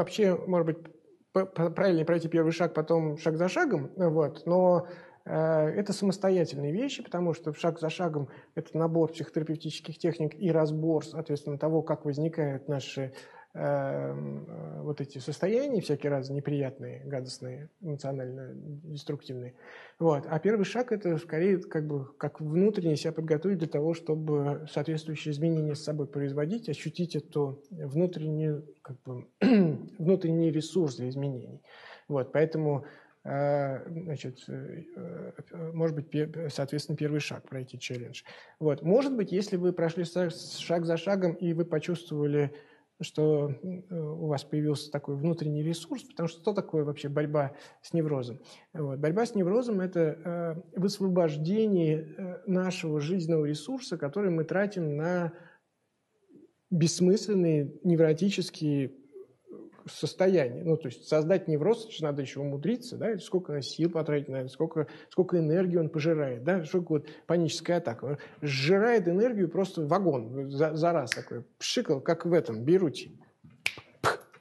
вообще, может быть, правильнее пройти первый шаг, потом шаг за шагом, вот, но э, это самостоятельные вещи, потому что шаг за шагом это набор психотерапевтических техник и разбор, соответственно, того, как возникают наши вот эти состояния всякие раз неприятные, гадостные, эмоционально деструктивные. Вот. А первый шаг это скорее как бы как внутренне себя подготовить для того, чтобы соответствующие изменения с собой производить, ощутить эту внутреннюю, как бы, внутренний ресурс для изменений. Вот. Поэтому э, значит, э, может быть, соответственно, первый шаг пройти челлендж. Вот. Может быть, если вы прошли шаг за шагом, и вы почувствовали что э, у вас появился такой внутренний ресурс, потому что что такое вообще борьба с неврозом? Вот. Борьба с неврозом – это э, высвобождение э, нашего жизненного ресурса, который мы тратим на бессмысленные невротические состояние. Ну, то есть создать невроз, же надо еще умудриться, да, сколько сил потратить на это, сколько, сколько энергии он пожирает, да, что вот паническая атака. Он сжирает энергию просто вагон за, за раз такой, пшикал, как в этом, Бейруте.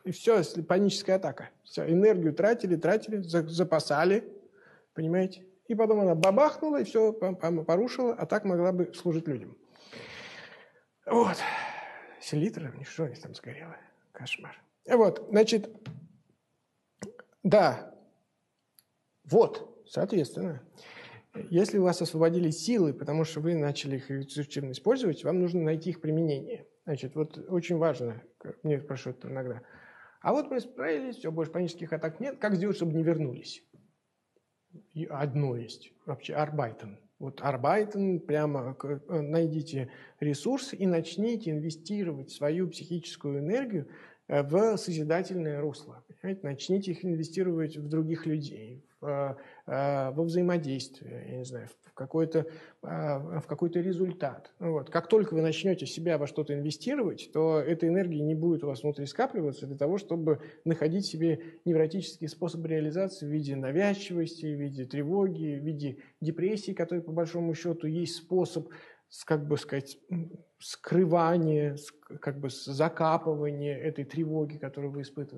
И все, паническая атака. Все, энергию тратили, тратили, запасали, понимаете? И потом она бабахнула, и все порушила, а так могла бы служить людям. Вот. Селитра, что у там сгорело. Кошмар. Вот, значит, да, вот, соответственно, если у вас освободились силы, потому что вы начали их эффективно использовать, вам нужно найти их применение. Значит, вот очень важно, мне спрашивают иногда, а вот мы справились, все, больше панических атак нет, как сделать, чтобы не вернулись? И одно есть, вообще, арбайтен. Вот арбайтен, прямо найдите ресурс и начните инвестировать свою психическую энергию Э, в созидательное русло. Понимаете? Начните их инвестировать в других людей, в, э, э, во взаимодействие, я не знаю, в какой-то, в какой-то результат. Вот. Как только вы начнете себя во что-то инвестировать, то эта энергия не будет у вас внутри скапливаться для того, чтобы находить себе невротические способы реализации в виде навязчивости, в виде тревоги, в виде депрессии, который по большому счету есть способ как бы сказать, скрывание, как бы закапывание этой тревоги, которую вы испытываете.